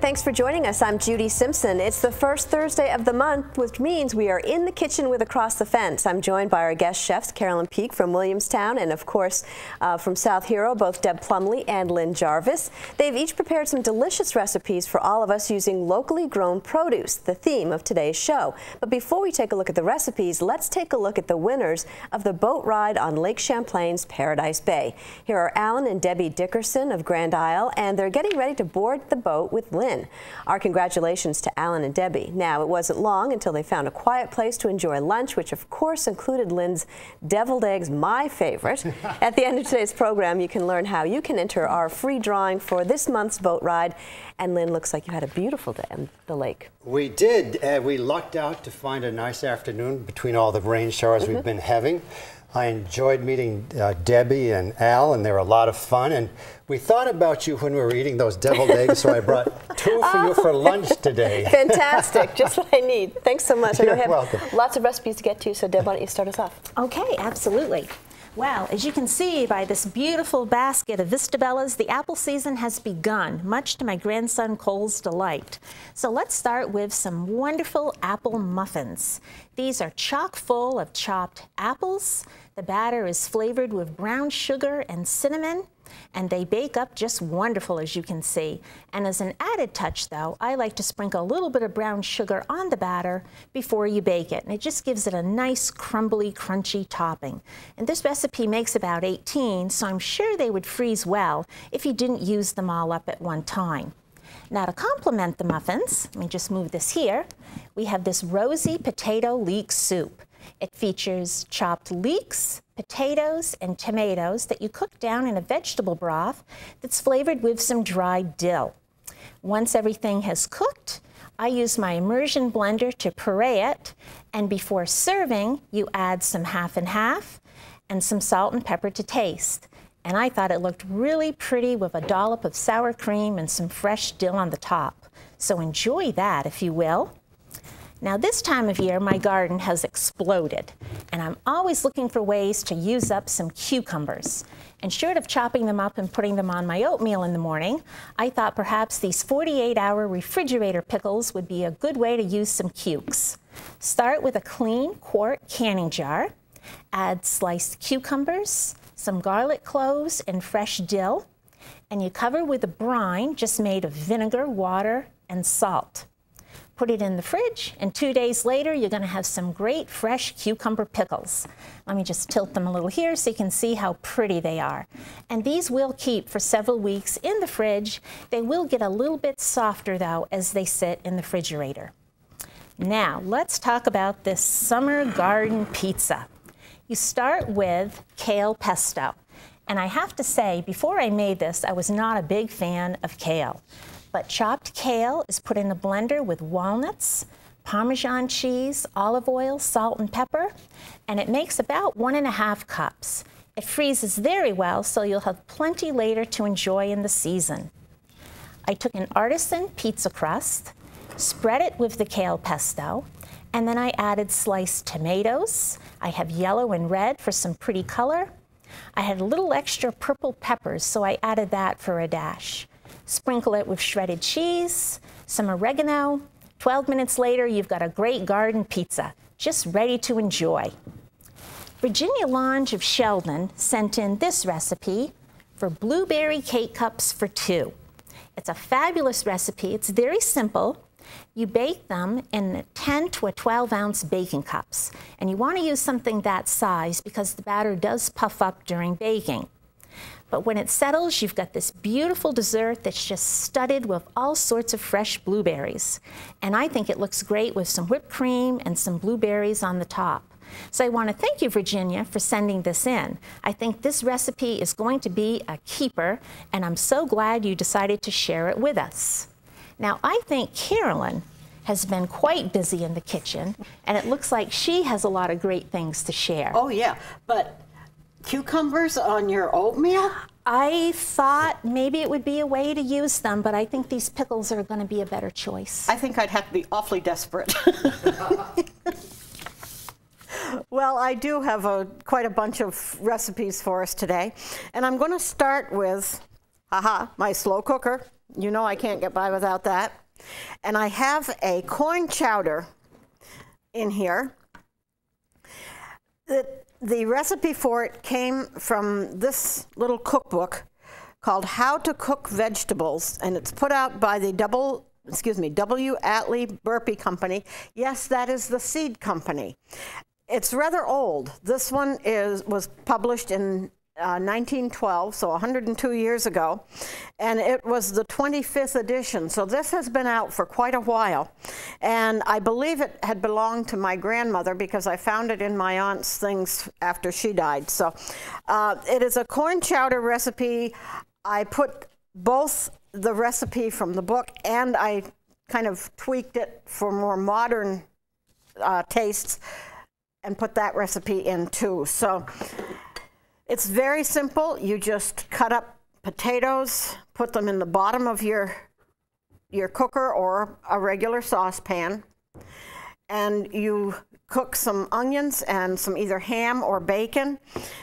thanks for joining us. I'm Judy Simpson. It's the first Thursday of the month, which means we are in the kitchen with Across the Fence. I'm joined by our guest chefs, Carolyn Peak from Williamstown, and of course uh, from South Hero, both Deb Plumley and Lyn Jarvis. They've each prepared some delicious recipes for all of us using locally grown produce, the theme of today's show. But before we take a look at the recipes, let's take a look at the winners of the boat ride on Lake Champlain's Paradise Bay. Here are Alan and Debbie Dickerson of Grand Isle, and they're getting ready to board the boat with Lyn. Our congratulations to Alan and Debbie. Now, it wasn't long until they found a quiet place to enjoy lunch, which of course included Lyn's deviled eggs, my favorite. At the end of today's program, you can learn how you can enter our free drawing for this month's boat ride. And Lyn, looks like you had a beautiful day on the lake. We did. Uh, we lucked out to find a nice afternoon between all the rain showers mm -hmm. we've mm-hmm. been having. I enjoyed meeting uh, Debbie and Al, and they were a lot of fun. And we thought about you when we were eating those deviled eggs, so I brought two for oh. you for lunch today. Fantastic, just what I need. Thanks so much. You're I know have welcome. lots of recipes to get to, so Deb, why don't you start us off? Okay, absolutely. Well, as you can see by this beautiful basket of Vista Bellas, the apple season has begun, much to my grandson Cole's delight. So let's start with some wonderful apple muffins. These are chock full of chopped apples. The batter is flavored with brown sugar and cinnamon and they bake up just wonderful as you can see. And as an added touch though, I like to sprinkle a little bit of brown sugar on the batter before you bake it. And it just gives it a nice crumbly, crunchy topping. And this recipe makes about 18, so I'm sure they would freeze well if you didn't use them all up at one time. Now to complement the muffins, let me just move this here, we have this rosy potato leek soup. It features chopped leeks, potatoes, and tomatoes that you cook down in a vegetable broth that's flavored with some dried dill. Once everything has cooked, I use my immersion blender to puree it, and before serving, you add some half and half and some salt and pepper to taste. And I thought it looked really pretty with a dollop of sour cream and some fresh dill on the top. So enjoy that, if you will. Now this time of year, my garden has exploded, and I'm always looking for ways to use up some cucumbers. And short of chopping them up and putting them on my oatmeal in the morning, I thought perhaps these 48-hour refrigerator pickles would be a good way to use some cukes. Start with a clean quart canning jar, add sliced cucumbers, some garlic cloves, and fresh dill, and you cover with a brine just made of vinegar, water, and salt put it in the fridge, and two days later, you're going to have some great fresh cucumber pickles. Let me just tilt them a little here so you can see how pretty they are. And these will keep for several weeks in the fridge. They will get a little bit softer, though, as they sit in the refrigerator. Now, let's talk about this summer garden pizza. You start with kale pesto. And I have to say, before I made this, I was not a big fan of kale. But chopped kale is put in a blender with walnuts, Parmesan cheese, olive oil, salt, and pepper, and it makes about one and a half cups. It freezes very well, so you'll have plenty later to enjoy in the season. I took an artisan pizza crust, spread it with the kale pesto, and then I added sliced tomatoes. I have yellow and red for some pretty color. I had a little extra purple peppers, so I added that for a dash. Sprinkle it with shredded cheese, some oregano. 12 minutes later, you've got a great garden pizza, just ready to enjoy. Virginia Lange of Sheldon sent in this recipe for blueberry cake cups for two. It's a fabulous recipe. It's very simple. You bake them in 10 to a 12 ounce baking cups. And you want to use something that size because the batter does puff up during baking. But when it settles, you've got this beautiful dessert that's just studded with all sorts of fresh blueberries. And I think it looks great with some whipped cream and some blueberries on the top. So I want to thank you, Virginia, for sending this in. I think this recipe is going to be a keeper, and I'm so glad you decided to share it with us. Now, I think Carolyn has been quite busy in the kitchen, and it looks like she has a lot of great things to share. Oh, yeah, but cucumbers on your oatmeal? I thought maybe it would be a way to use them, but I think these pickles are going to be a better choice. I think I'd have to be awfully desperate. well, I do have a, quite a bunch of recipes for us today, and I'm going to start with, aha, my slow cooker, You know I can't get by without that. And I have a corn chowder in here. The, the recipe for it came from this little cookbook called How to Cook Vegetables, and it's put out by the double excuse me, W. Atlee Burpee Company. Yes, that is the seed company. It's rather old. This one is was published in uh, 1912, so 102 years ago, and it was the 25th edition. So this has been out for quite a while, and I believe it had belonged to my grandmother because I found it in my aunt's things after she died. So uh, it is a corn chowder recipe. I put both the recipe from the book and I kind of tweaked it for more modern uh, tastes and put that recipe in too. So it's very simple. You just cut up potatoes, put them in the bottom of your, your cooker or a regular saucepan, and you cook some onions and some either ham or bacon,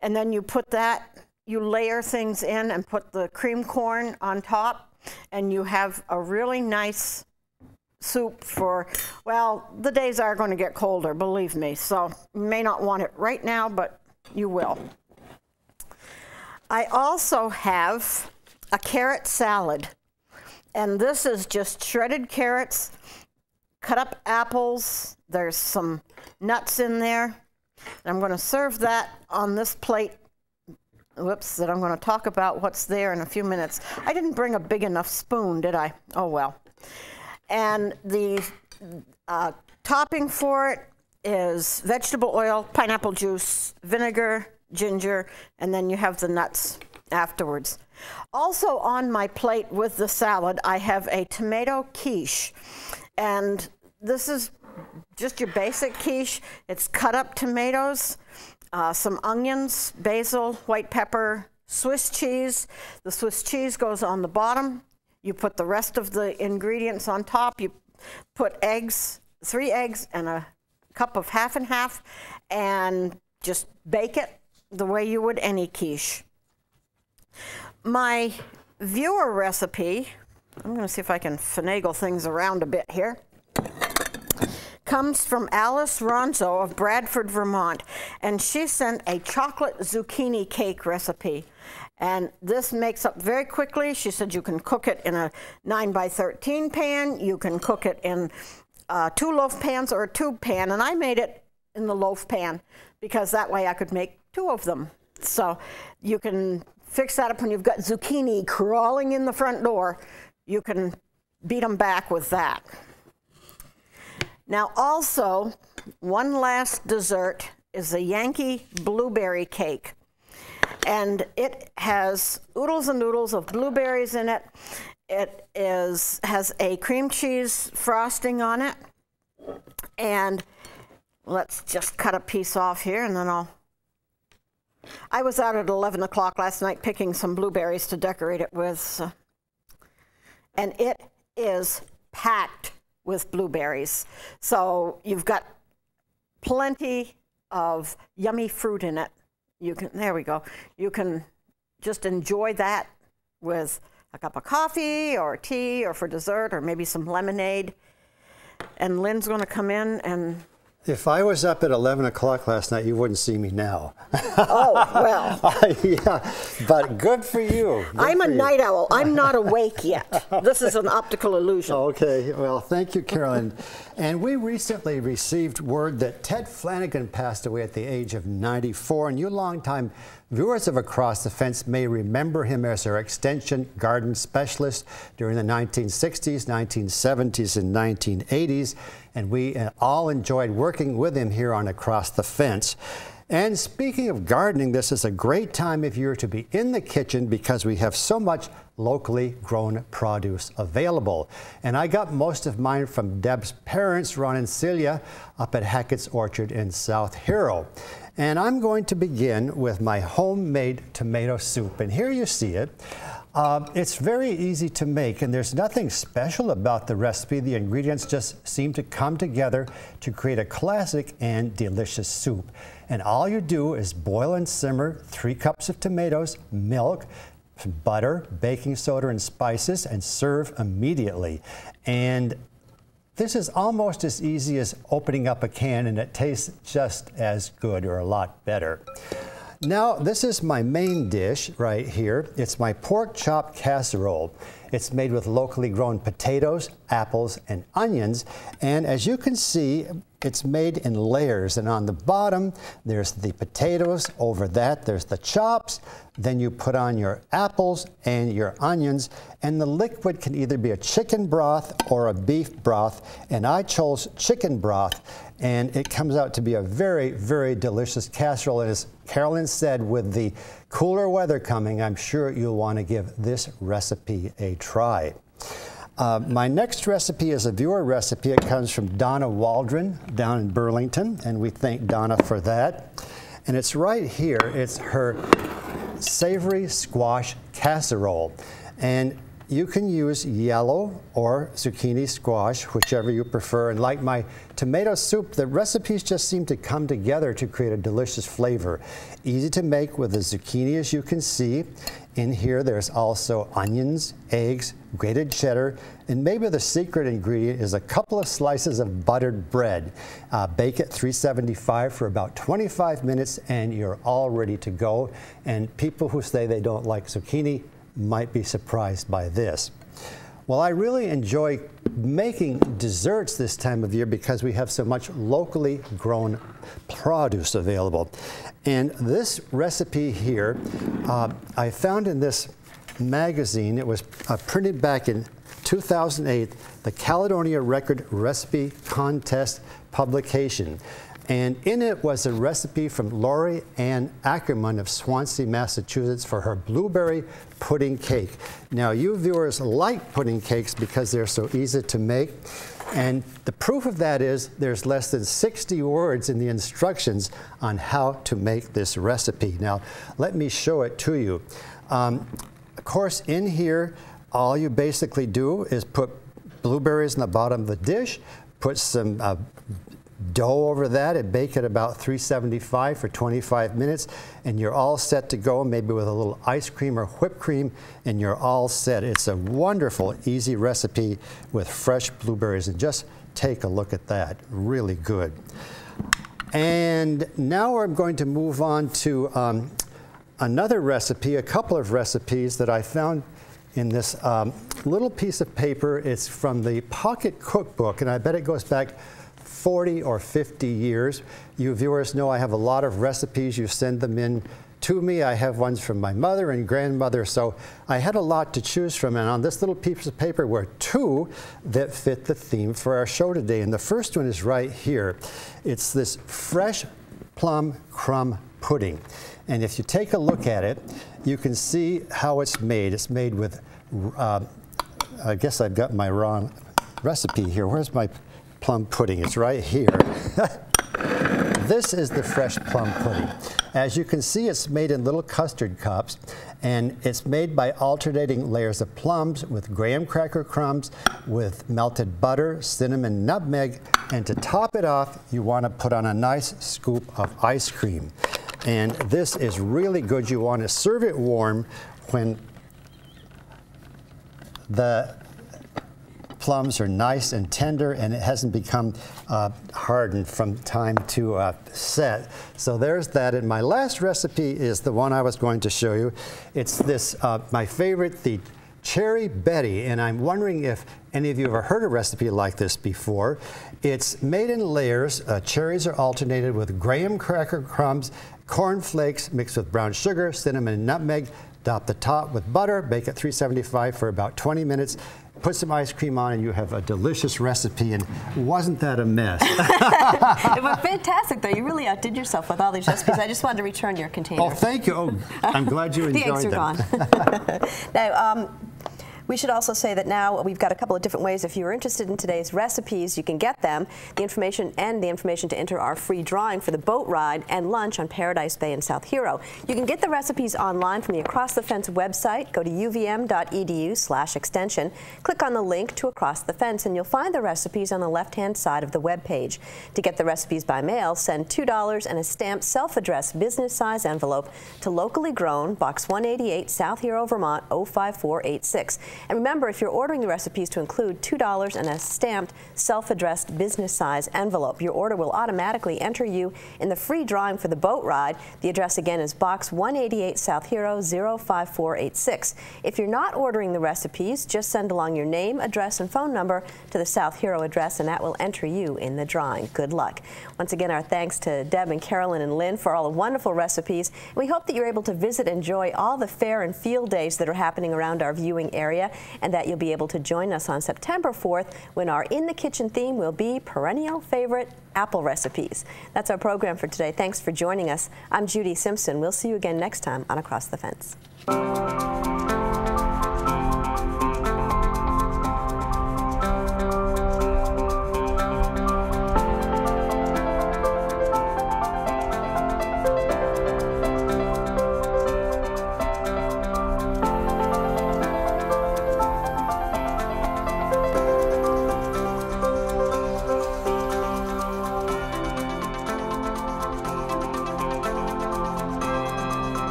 and then you put that, you layer things in and put the cream corn on top, and you have a really nice soup for, well, the days are going to get colder, believe me, so you may not want it right now, but you will. I also have a carrot salad. And this is just shredded carrots, cut up apples. There's some nuts in there. I'm going to serve that on this plate. Whoops, that I'm going to talk about what's there in a few minutes. I didn't bring a big enough spoon, did I? Oh, well. And the uh, topping for it is vegetable oil, pineapple juice, vinegar, ginger, and then you have the nuts afterwards. Also on my plate with the salad, I have a tomato quiche. And this is just your basic quiche. It's cut up tomatoes, uh, some onions, basil, white pepper, Swiss cheese. The Swiss cheese goes on the bottom. You put the rest of the ingredients on top. You put eggs, three eggs, and a cup of half and half, and just bake it the way you would any quiche. My viewer recipe, I'm going to see if I can finagle things around a bit here, comes from Alice Ronzo of Bradford, Vermont. And she sent a chocolate zucchini cake recipe. And this makes up very quickly. She said you can cook it in a 9 by 13 pan. You can cook it in uh, two loaf pans or a tube pan. And I made it in the loaf pan because that way I could make two of them. So you can fix that up when you've got zucchini crawling in the front door. You can beat them back with that. Now also, one last dessert is a Yankee blueberry cake. And it has oodles and noodles of blueberries in it. It is has a cream cheese frosting on it. And let's just cut a piece off here and then I'll I was out at 11 o'clock last night picking some blueberries to decorate it with. and it is packed with blueberries. So you've got plenty of yummy fruit in it. You can, there we go. You can just enjoy that with a cup of coffee or tea or for dessert or maybe some lemonade. And Lyn's going to come in and if I was up at 11 o'clock last night, you wouldn't see me now. oh, well. yeah, but good for you. Good I'm for a you. night owl. I'm not awake yet. This is an optical illusion. Okay, well, thank you, Carolyn. and we recently received word that Ted Flanagan passed away at the age of 94, and you longtime Viewers of Across the Fence may remember him as our extension garden specialist during the 1960s, 1970s, and 1980s, and we uh, all enjoyed working with him here on Across the Fence. And speaking of gardening, this is a great time of year to be in the kitchen because we have so much locally grown produce available. And I got most of mine from Deb's parents, Ron and Celia, up at Hackett's Orchard in South Hero. And I'm going to begin with my homemade tomato soup. And here you see it. Uh, it's very easy to make, and there's nothing special about the recipe. The ingredients just seem to come together to create a classic and delicious soup. And all you do is boil and simmer three cups of tomatoes, milk, butter, baking soda, and spices, and serve immediately. And this is almost as easy as opening up a can, and it tastes just as good or a lot better. Now, this is my main dish right here. It's my pork chop casserole. It's made with locally grown potatoes, apples, and onions. And as you can see, it's made in layers. And on the bottom, there's the potatoes. Over that, there's the chops. Then you put on your apples and your onions. And the liquid can either be a chicken broth or a beef broth. And I chose chicken broth. And it comes out to be a very, very delicious casserole. And as Carolyn said, with the cooler weather coming, I'm sure you'll want to give this recipe a try. Uh, my next recipe is a viewer recipe. It comes from Donna Waldron down in Burlington, and we thank Donna for that. And it's right here. It's her savory squash casserole. And you can use yellow or zucchini squash, whichever you prefer. And like my tomato soup, the recipes just seem to come together to create a delicious flavor. Easy to make with the zucchini, as you can see. In here, there's also onions, eggs, grated cheddar, and maybe the secret ingredient is a couple of slices of buttered bread. Uh, bake at 375 for about 25 minutes, and you're all ready to go. And people who say they don't like zucchini, might be surprised by this. Well, I really enjoy making desserts this time of year because we have so much locally grown produce available. And this recipe here, uh, I found in this magazine. It was uh, printed back in 2008, the Caledonia Record Recipe Contest publication. And in it was a recipe from Laurie Ann Ackerman of Swansea, Massachusetts for her blueberry pudding cake. Now, you viewers like pudding cakes because they're so easy to make. And the proof of that is there's less than 60 words in the instructions on how to make this recipe. Now, let me show it to you. Um, of course, in here, all you basically do is put blueberries in the bottom of the dish, put some uh, dough over that and bake it about 375 for 25 minutes and you're all set to go maybe with a little ice cream or whipped cream and you're all set. It's a wonderful easy recipe with fresh blueberries and just take a look at that. Really good. And now I'm going to move on to um, another recipe, a couple of recipes that I found in this um, little piece of paper. It's from the Pocket Cookbook and I bet it goes back 40 or 50 years. You viewers know I have a lot of recipes. You send them in to me. I have ones from my mother and grandmother, so I had a lot to choose from. And on this little piece of paper were two that fit the theme for our show today. And the first one is right here. It's this fresh plum crumb pudding. And if you take a look at it, you can see how it's made. It's made with, uh, I guess I've got my wrong recipe here. Where's my plum pudding. It's right here. this is the fresh plum pudding. As you can see, it's made in little custard cups, and it's made by alternating layers of plums with graham cracker crumbs, with melted butter, cinnamon, nutmeg, and to top it off, you want to put on a nice scoop of ice cream. And this is really good. You want to serve it warm when the plums are nice and tender and it hasn't become uh, hardened from time to uh, set. So there's that. And my last recipe is the one I was going to show you. It's this, uh, my favorite, the Cherry Betty, and I'm wondering if any of you have ever heard a recipe like this before. It's made in layers. Uh, cherries are alternated with graham cracker crumbs, corn flakes mixed with brown sugar, cinnamon, and nutmeg. Dot the top with butter, bake at 375 for about 20 minutes put some ice cream on and you have a delicious recipe and wasn't that a mess? it was fantastic though. You really outdid yourself with all these recipes. I just wanted to return your container. Oh, thank you. Oh, I'm glad you enjoyed them. the eggs are them. gone. now, um, We should also say that now we've got a couple of different ways. If you're interested in today's recipes, you can get them. The information and the information to enter our free drawing for the boat ride and lunch on Paradise Bay in South Hero. You can get the recipes online from the Across the Fence website. Go to uvm.edu slash extension. Click on the link to Across the Fence and you'll find the recipes on the left-hand side of the web page. To get the recipes by mail, send $2 and a stamped self-addressed business size envelope to locally grown, Box 188, South Hero, Vermont 05486. And remember, if you're ordering the recipes to include $2 and a stamped self-addressed business size envelope, your order will automatically enter you in the free drawing for the boat ride. The address again is Box 188, South Hero 05486. If you're not ordering the recipes, just send along your name, address, and phone number to the South Hero address, and that will enter you in the drawing. Good luck. Once again, our thanks to Deb and Carolyn and Lyn for all the wonderful recipes. We hope that you're able to visit and enjoy all the fair and field days that are happening around our viewing and that you'll be able to join us on September 4th when our In the Kitchen theme will be perennial favorite apple recipes. That's our program for today. Thanks for joining us. I'm Judy Simpson. We'll see you again next time on Across the Fence.